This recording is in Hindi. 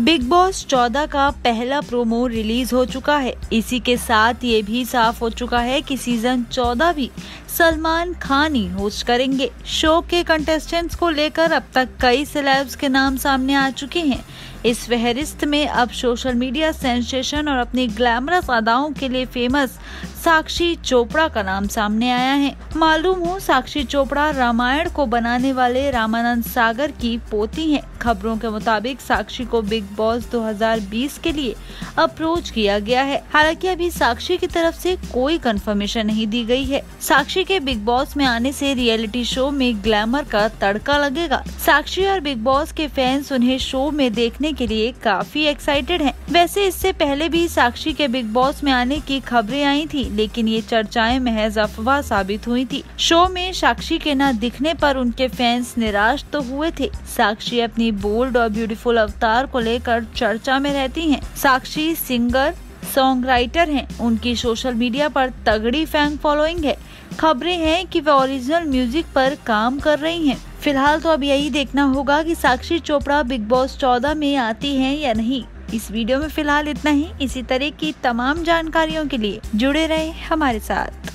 बिग बॉस 14 का पहला प्रोमो रिलीज़ हो चुका है। इसी के साथ ये भी साफ़ हो चुका है कि सीज़न 14 भी सलमान खान ही होस्ट करेंगे। शो के कंटेस्टेंट्स को लेकर अब तक कई सेलेब्स के नाम सामने आ चुके हैं। इस फहरिस्त में अब सोशल मीडिया सेंसेशन और अपनी ग्लैमरस अदाओं के लिए फ़ेमस साक्षी चोपड़ा का नाम सामने आया है। मालूम हो, साक्षी चोपड़ा रामायण को बनाने वाले रामानंद सागर की पोती हैं। खबरों के मुताबिक साक्षी को बिग बॉस 2020 के लिए अप्रोच किया गया है। हालाँकि अभी साक्षी की तरफ़ से कोई कंफर्मेशन नहीं दी गई है। साक्षी के बिग बॉस में आने से रियलिटी शो में ग्लैमर का तड़का लगेगा। साक्षी और बिग बॉस के फैंस उन्हें शो में देखने के लिए काफ़ी एक्साइटेड हैं। वैसे इससे पहले भी साक्षी के बिग बॉस में आने की खबरें आई थी, लेकिन ये चर्चाएँ महज अफवाह साबित हुई थी। शो में साक्षी के न दिखने पर उनके फैंस निराश तो हुए थे। साक्षी अपनी बोल्ड और ब्यूटीफुल अवतार को लेकर चर्चा में रहती हैं। साक्षी सिंगर सॉन्ग राइटर हैं। उनकी सोशल मीडिया पर तगड़ी फ़ैन फॉलोइंग है। खबरें हैं कि वे ओरिजिनल म्यूज़िक पर काम कर रही हैं। फ़िलहाल तो अब यही देखना होगा कि साक्षी चोपड़ा बिग बॉस 14 में आती हैं या नहीं। इस वीडियो में फ़िलहाल इतना ही। इसी तरह की तमाम जानकारियों के लिए जुड़े रहे हमारे साथ।